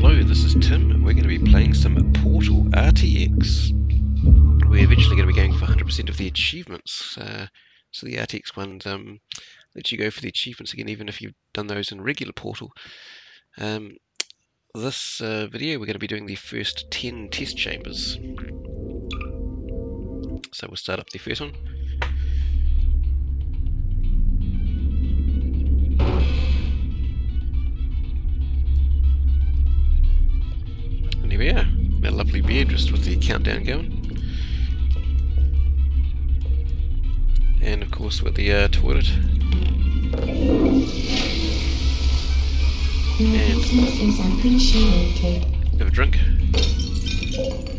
Hello, this is Tim. We're going to be playing some Portal RTX. We're eventually going to be going for 100% of the achievements. Uh, so the RTX one um, lets you go for the achievements again, even if you've done those in regular Portal. Um, this uh, video, we're going to be doing the first 10 test chambers. So we'll start up the first one. Lovely just with the countdown going. And of course with the uh, toilet. Your business is appreciated. Have a drink.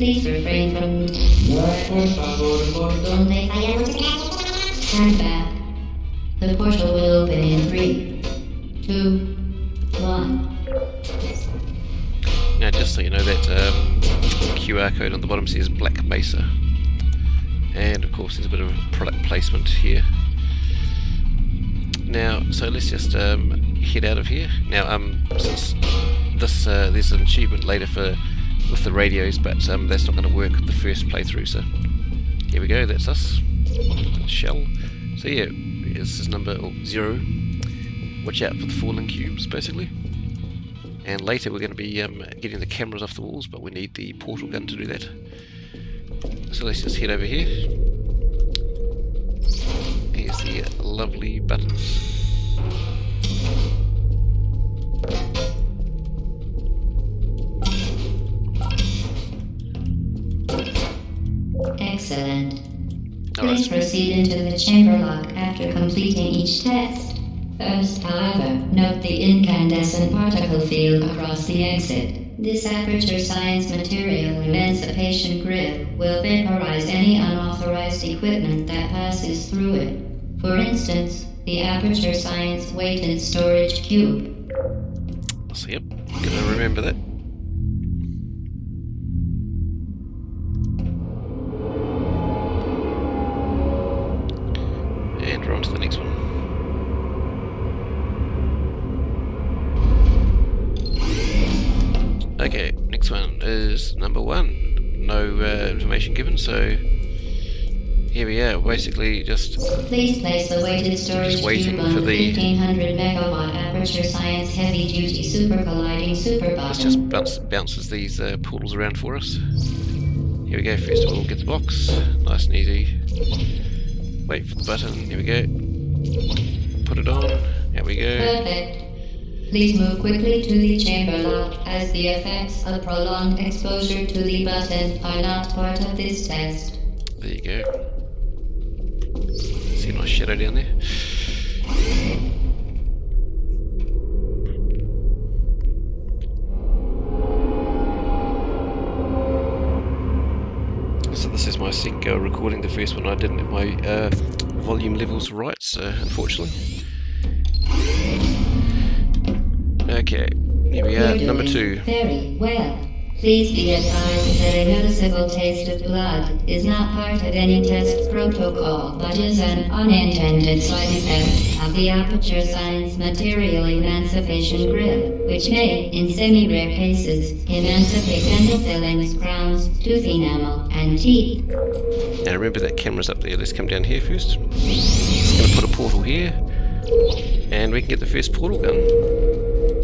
please refrain from donde Stand back. The portal will open in three, two, one. Now just so you know that um, QR code on the bottom says Black Mesa. And of course there's a bit of product placement here. Now, so let's just um, head out of here. Now, um, since this uh, there's an achievement later for with the radios, but um, that's not going to work the first playthrough. So here we go. That's us. Shell. So yeah, this is number oh, zero. Watch out for the falling cubes, basically. And later we're going to be um, getting the cameras off the walls, but we need the portal gun to do that. So let's just head over here. Here's the lovely buttons. Excellent. Please proceed into the chamber lock after completing each test. First, however, note the incandescent particle field across the exit. This aperture science material emancipation grill will vaporize any unauthorized equipment that passes through it. For instance, the aperture science weighted storage cube. So yep, gonna remember that. Number one. No uh, information given, so here we are. Basically, just Please place the weighted storage waiting cube on for the the- 1500 megawatt aperture science heavy duty super colliding super This just bounce, bounces these uh, portals around for us. Here we go, first of all, get the box. Nice and easy. Wait for the button, here we go. Put it on, here we go. Perfect. Please move quickly to the chamber lock as the effects of prolonged exposure to the button are not part of this test. There you go. See nice shadow down there? So this is my sync uh, recording. The first one I didn't have my uh, volume levels right, so unfortunately. Okay, here we are, number two. Very well. Please be advised that a noticeable taste of blood is not part of any test protocol, but is an unintended side effect of the aperture science material emancipation grill, which may, in semi-rare cases, emancipate dental fillings, crowns, tooth enamel, and teeth. Now remember that camera's up there. Let's come down here first. Just gonna put a portal here, and we can get the first portal gun.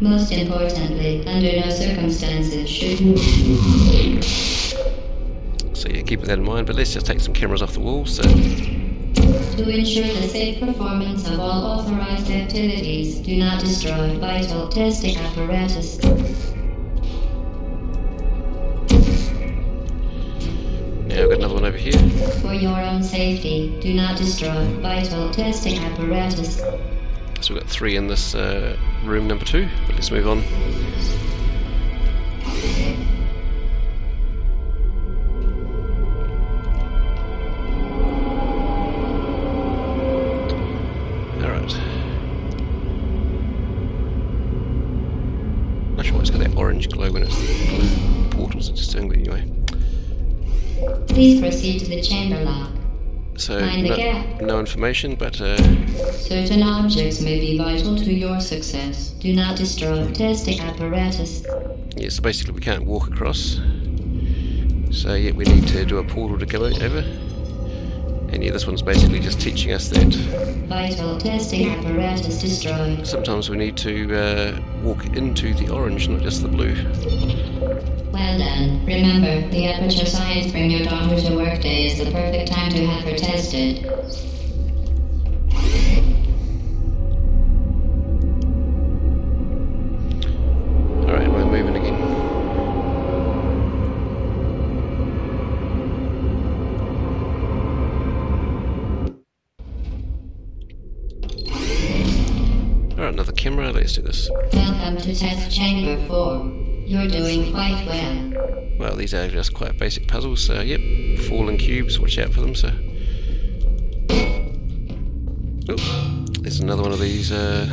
Most importantly, under no circumstances should you. So yeah, keep that in mind. But let's just take some cameras off the wall. So To ensure the safe performance of all authorized activities, do not destroy vital testing apparatus. now I've got another one over here. For your own safety, do not destroy vital testing apparatus. So we've got three in this uh, room number two. But let's move on. No, information, but uh, Certain objects may be vital to your success. Do not destroy testing apparatus. yeah. So basically, we can't walk across. So yeah, we need to do a portal to go over. And yeah, this one's basically just teaching us that Vital testing apparatus destroyed. sometimes we need to uh, walk into the orange, not just the blue. Well done. Remember, the Aperture Science Bring Your Daughter to Work Day is the perfect time to have her tested. Do this. Welcome to Test Chamber 4. You're doing quite well. Well, these are just quite basic puzzles, so yep, falling cubes, watch out for them, so. Oh, there's another one of these, uh,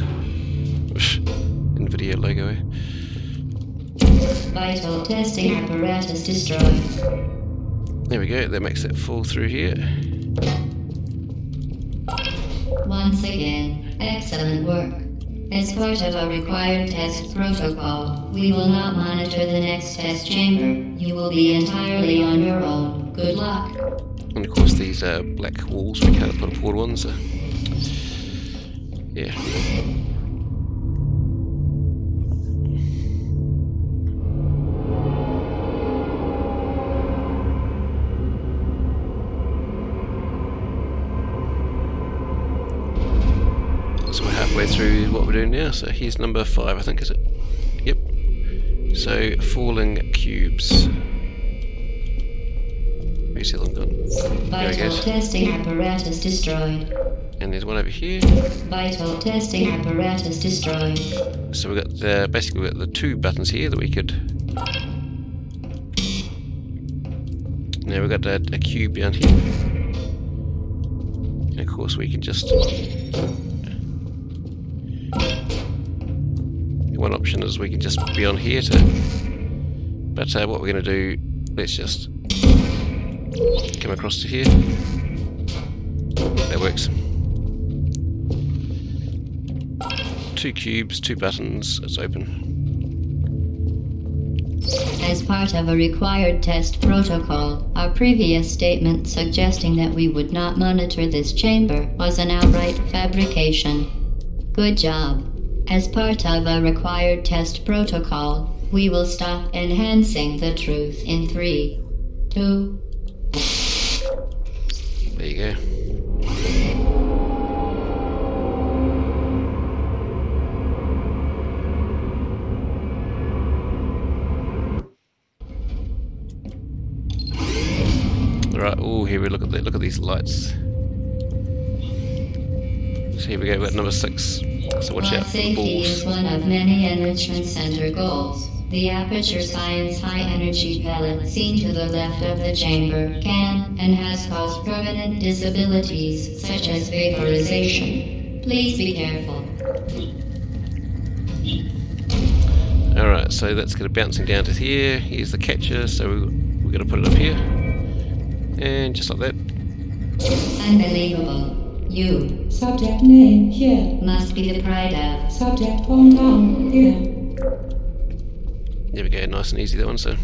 NVIDIA logo. eh? Vital testing apparatus destroyed. There we go, that makes it fall through here. Once again, excellent work. As part of a required test protocol, we will not monitor the next test chamber. You will be entirely on your own. Good luck. And of course, these uh, black walls we can't put a portal on, so. Yeah. Now, so here's number five, I think, is it? Yep. So, falling cubes. Where's the other one gone? Vital testing apparatus destroyed. And there's one over here. Vital testing apparatus destroyed. So we've got the, basically we've got the two buttons here that we could. Now we've got a, a cube down here. And of course we can just. One option is we can just be on here to. But uh, what we're going to do, let's just come across to here. That works. Two cubes, two buttons, it's open. As part of a required test protocol, our previous statement suggesting that we would not monitor this chamber was an outright fabrication. Good job. As part of a required test protocol, we will stop enhancing the truth in three, two, There you go. Right, oh here we look at the, look at these lights. So here we go, at number six. So watch out for the safety is one of many Enrichment Center goals. The Aperture Science High Energy Pellet seen to the left of the chamber can and has caused permanent disabilities such as vaporization. Please be careful. Alright, so that's going to bouncing down to here. Here's the catcher, so we're going to put it up here. And just like that. Unbelievable. You Subject name here. must be the pride of. Subject hometown here. There we go, nice and easy that one, so.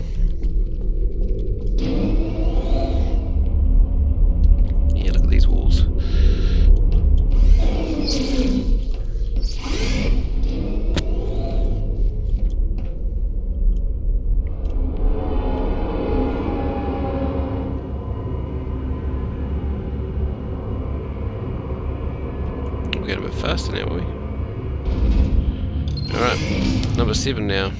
Bit faster now, are we? Alright, number seven now.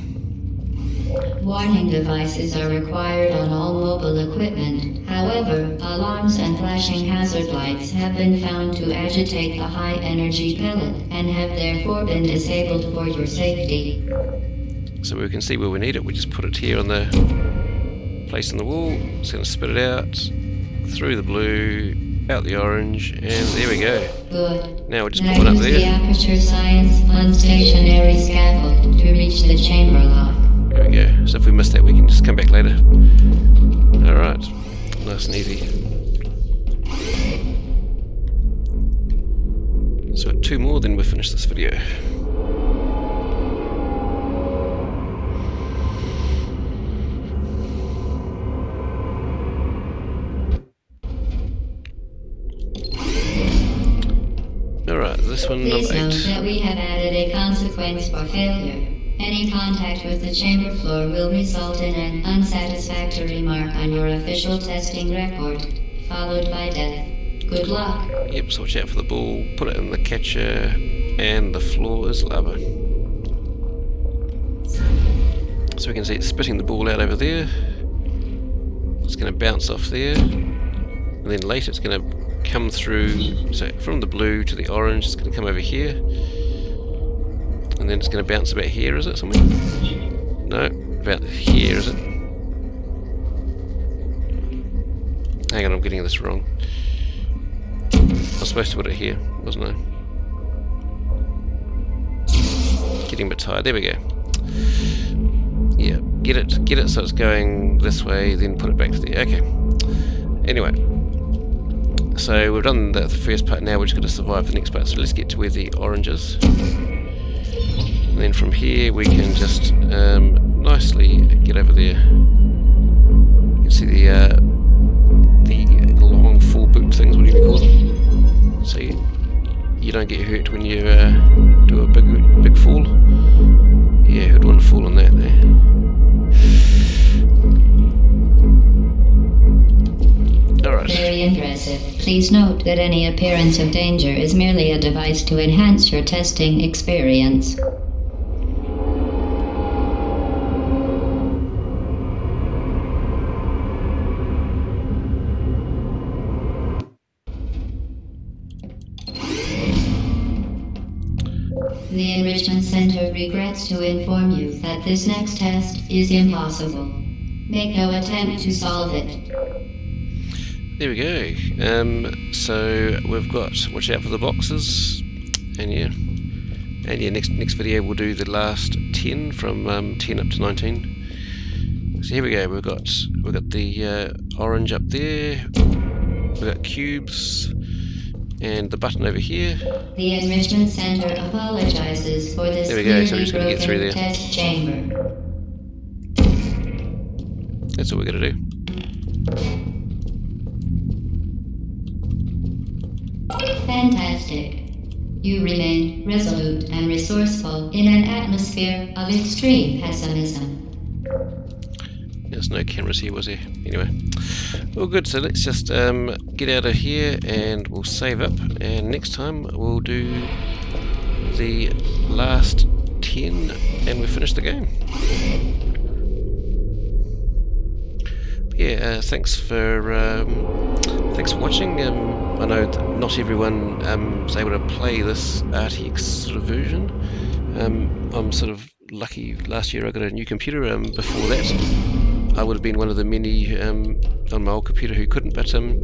Warning devices are required on all mobile equipment. However, alarms and flashing hazard lights have been found to agitate the high energy pellet and have therefore been disabled for your safety. So we can see where we need it, we just put it here on the place on the wall. It's going to spit it out through the blue, out the orange, and there we go. Good. Now we're just Now put up use the there. Aperture Science unstationary scaffold to reach the chamber lock. There we go. So if we miss that, we can just come back later. Alright. Nice and easy. So two more, then we finish this video. This one Please number note eight. that we have added a consequence for failure. Any contact with the chamber floor will result in an unsatisfactory mark on your official testing record, followed by death. Good luck. Yep, so watch out for the ball, put it in the catcher, and the floor is lava. So we can see it spitting the ball out over there. It's going to bounce off there. And then later it's going to come through, so from the blue to the orange, it's going to come over here. And then it's going to bounce about here, is it? Somewhere? No, about here, is it? Hang on, I'm getting this wrong. I was supposed to put it here, wasn't I? Getting a bit tired. There we go. Yeah, get it, get it so it's going this way, then put it back to the. Okay. Anyway, so we've done the first part. Now we're just going to survive the next part. So let's get to where the orange is. And then from here we can just um, nicely get over there. You can see the uh, the long fall boot things, whatever you call them. So you, you don't get hurt when you uh, do a big big fall. Yeah, who'd want to fall on that Very impressive. Please note that any appearance of danger is merely a device to enhance your testing experience. The Enrichment Center regrets to inform you that this next test is impossible. Make no attempt to solve it. There we go. Um, so we've got watch out for the boxes, and yeah, and yeah. Next next video we'll do the last ten from um, ten up to nineteen. So here we go. We've got we've got the uh, orange up there. We've got cubes, and the button over here. The Enrichment Center apologizes for this There we go, so we're just gonna get through there. test chamber. That's all we're gonna do. Fantastic. You remain resolute and resourceful in an atmosphere of extreme pessimism. There's no cameras here, was there? Anyway, well, good. So let's just um, get out of here and we'll save up. And next time we'll do the last 10 and we finish the game. Yeah, uh, thanks for um, thanks for watching. Um, I know not everyone um, is able to play this RTX sort of version. Um, I'm sort of lucky. Last year I got a new computer. Um, before that, I would have been one of the many um, on my old computer who couldn't. But um,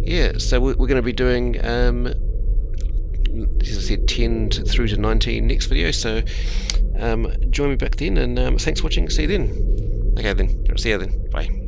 yeah, so we're, going to be doing, as I said, 10 to, through to 19 next video. So join me back then, and thanks for watching. See you then. Okay then. See you then. Bye.